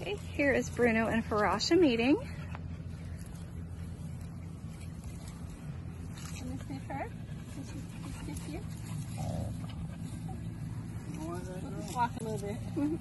Okay, here is Bruno and Farasha meeting. Can you sniff her? Can she, can she you? Walk a little bit. Mm-hmm.